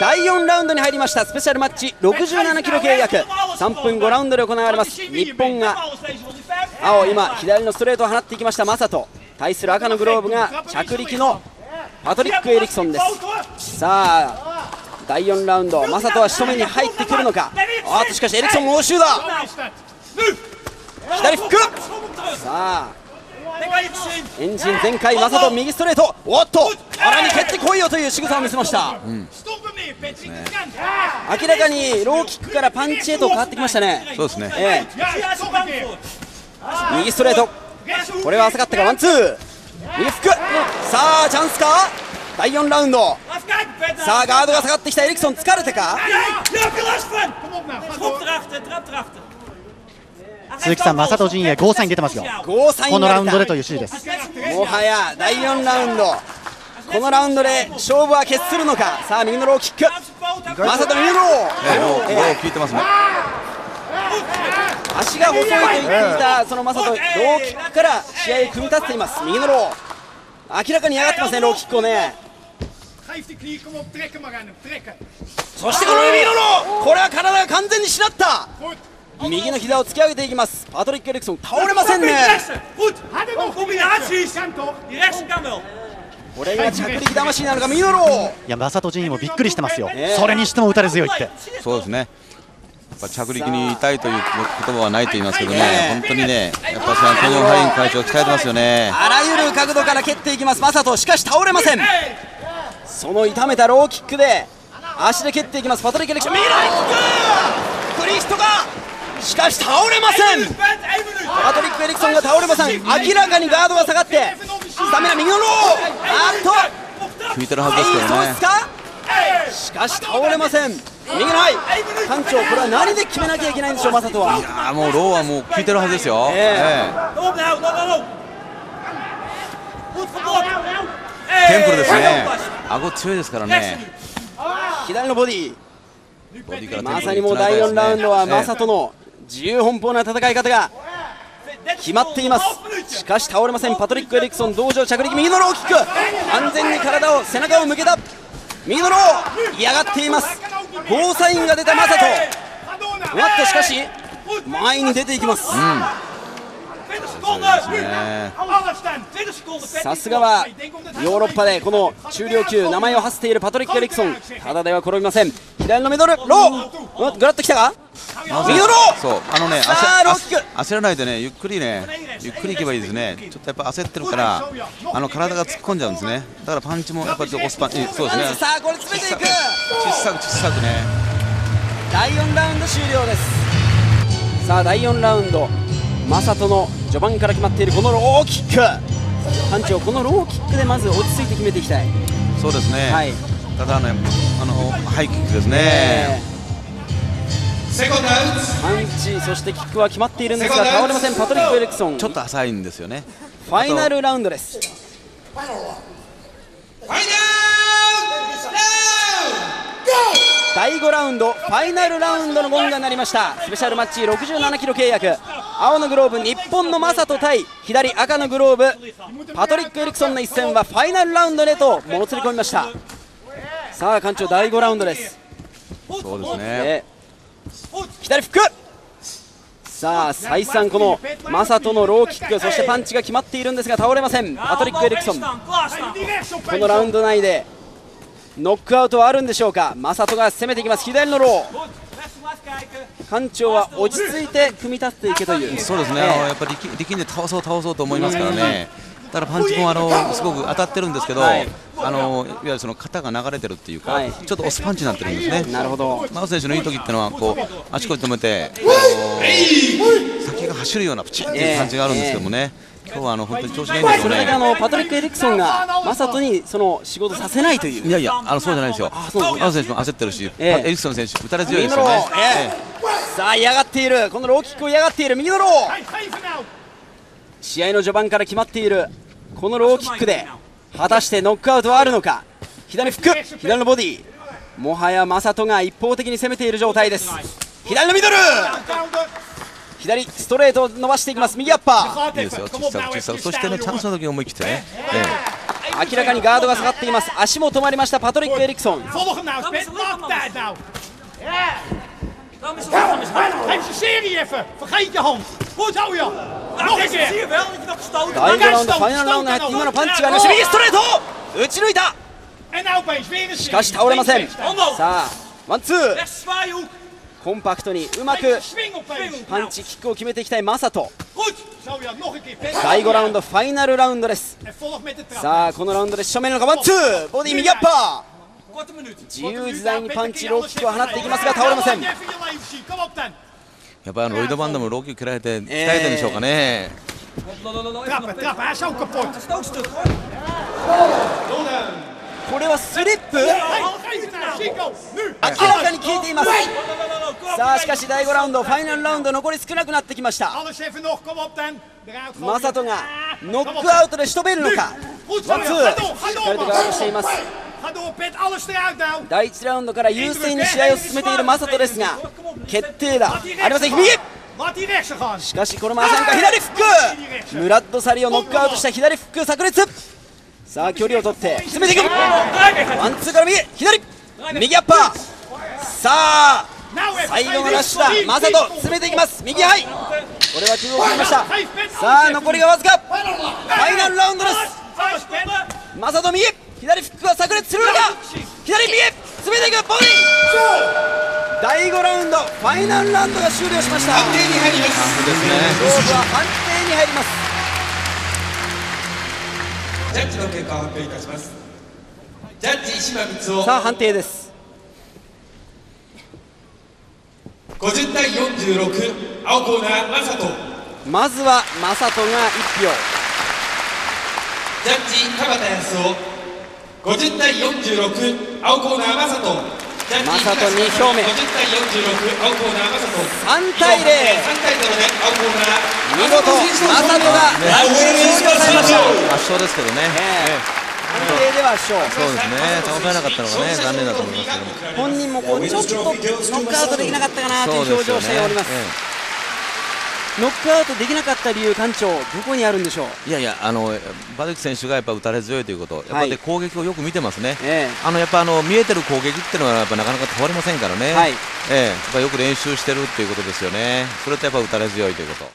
第4ラウンドに入りました。スペシャルマッチ。67キロ契約。3分5ラウンドで行われます。日本が青今左のストレートを放っていきました。正人対する赤のグローブが着力のパトリック・エリクソンです。さあ第4ラウンド。正人は仕留めに入ってくるのか。あっとしかしエリクソンも応酬だ左フック。さあエンジン全開。正人右ストレート。おっと腹に蹴ってこいよという仕草を見せました、うん。ね、明らかにローキックからパンチへと変わってきましたね。そうですね、えー、右ストレート。これは浅かったか。ワンツー。右フック。さあチャンスか。第4ラウンド。さあガードが下がってきた。エリクソン疲れてか。鈴木さん、正人陣営、ゴーサイン出てますよ、このラウンドでという指示です。もはや第4ラウンド、このラウンドで勝負は決するのか、さあ、右のローキック、魔裟斗、右のロー、ロー、ロー効いてますね。足が細いと言っていたその魔裟斗、ローキックから試合を組み立てています、右のロー、明らかに嫌がってますね、ローキックをね。そしてこの右のロー、これは体が完全にしなった。右の膝を突き上げていきますパトリック・エリクソン倒れませんねこれが着力魂なのかミノロいや正人陣もびっくりしてますよ、えー、それにしても打たれ強いって。そうですね。やっぱ着陸に痛いという言葉はないと言いますけどね、本当にね、やっぱアントニオ・ハイン会長、鍛えてますよね。あらゆる角度から蹴っていきます、マサト、しかし倒れません、その痛めたローキックで足で蹴っていきます、パトリック・エリクソン、右のキック、クリストがしかし倒れません。パトリック・エリクソンが倒れません。明らかにガードが下がってスタミナ右のロー。あっと。決めてるはずですけどね。しかし倒れません。右のハイ館長これは何で決めなきゃいけないんでしょう正人は。いやもうローはもう効いてるはずですよ、えーえ。ー、テンプルですね。顎強いですからね。左のボディ。まさにもう第4ラウンドは正人の自由奔放な戦い方が決まっています。しかし倒れません。パトリック・エリクソン。同場着陸。右のローキック。安全に体を背中を向けた。右のロー嫌がっています。ゴーサインが出た。マサト。わっとしかし前に出ていきます、うん。さすがはヨーロッパでこの中量級名前を馳せているパトリック・エリクソン。ただでは転びません。左のミドル。ロー。グラッときたか？ミドルそう。あのね焦らないでねゆっくりねゆっくりいけばいいですね。ちょっとやっぱ焦ってるからあの体が突っ込んじゃうんですね。だからパンチもやっぱり押すパンチそうですね。さあこれ詰めていく。小さく小さくね。第4ラウンド終了です。さあ第4ラウンド。正人の序盤から決まっているこのローキック。班長このローキックでまず落ち着いて決めていきたい。そうですね、はい、ただねあのハイキックですね、パンチそしてキックは決まっているんですが倒れませんパト。リック・エレクソンちょっと浅いんですよね。ファイナルラウンドです。ファイナル第5ラウンドファイナルラウンドのゴンが鳴りました。スペシャルマッチ67キロ契約。青のグローブ日本のマサト対左赤のグローブ。パトリック・エリクソンの一戦はファイナルラウンドへともつれ込みました。さあ館長第5ラウンドです。そうですね左フックさあ再三このマサトのローキックそしてパンチが決まっているんですが倒れません。パトリック・エリクソン。このラウンド内でノックアウトはあるんでしょうか。正人が攻めていきます。左のロー。館長は落ち着いて組み立っていけという。そうですね、えー、やっぱり力んで倒そう倒そうと思いますからねだからパンチもあのすごく当たってるんですけど、はい、あのいわゆるその肩が流れてるっていうか、はい、ちょっと押すパンチになってるんですね。なるほど。真央選手のいい時っていうのはこう足腰止めて、先が走るようなプチっていう感じがあるんですけどもね。えーえー今日はあの本当に調子がいいんですよね。それだけあのパトリック・エリクソンがマサトにその仕事させないという。いやいやあのそうじゃないですよ。あそうマサ選手も焦ってるし、えー、エリクソン選手打たれ強いですよね。えー、さあ嫌がっているこのローキックを嫌がっている右のロー。試合の序盤から決まっているこのローキックで果たしてノックアウトはあるのか？左フック左のボディ。もはやマサトが一方的に攻めている状態です。左のミドル。左ストレート伸ばしていきます。右アッパー。いいですよ。小さく小さく。そしてねチャンスの時に思い切ってね、え明らかにガードが下がっています。足も止まりました。パトリック・エリクソン Maak tijd nou. Geef zijn serie even. Vergeet je hand. Goed hou je. Nog een keer. 第5ラウンドファイナルラウンドに入って今のパンチがありました右ストレート打ち抜いた En nou opeens weer een しかし倒れませんさあワンツー.コンパクトにうまく.パンチキックを決めていきたいマサト nog. 第5ラウンドファイナルラウンドです En. さあこのラウンドで正面なのかワンツーボディ右アッパ.ー自由自在にパンチローキックを放っていきますが倒れません。やっぱりロイド・バンダムロック蹴られて鍛えてでしょうかね、これはスリップ？明らかに消えています。さあしかし第5ラウンドファイナルラウンド残り少なくなってきました。マ人がノックアウトでしとめるのか？ワンツー第1ラウンドから優勢に試合を進めている魔裟斗ですが決定打。ありません右.しかしこれも浅いか左フックムラッドサリをノックアウトした左フック炸裂。さあ距離を取って詰めていく。ワンツーから右。左。右アッパー。さあ.最後のラッシュだ。魔裟斗詰めていきます。右ハイ。これは中央を切りました。さあ残りがわずか。ファイナルラウンドです Alles, Pit. マサト右左フックは炸裂するのか左右詰めていくボディ。第5ラウンドファイナルラウンドが終了しました。そうです。ね勝負は判定に入ります。ジャッジの結果を発表いたします。ジャッジ石間光雄。さあ判定です。50対46青コーナーマサトまずはマサトが1票。ジャッジ田畑康夫50対46青コーナーマサトジャッジマサト二票目50対46青コーナーマサト3対0 3対0で青コーナー見事マサトが勝利を収めました圧勝ですけどね、え。え判定では勝そうですね。倒せなかったのがね残念だと思いますけど本人もこうちょっとノックアウトできなかったかなという表情をしておりますノックアウトできなかった理由館長どこにあるんでしょう？いやいやあのバディ選手がやっぱ打たれ強いということ。やっぱりはい。攻撃をよく見てますね、ええ。あのやっぱあの見えてる攻撃っていうのはやっぱなかなか倒れませんからね、はい。ええ。やっぱよく練習してるっていうことですよね。それとやっぱ打たれ強いということ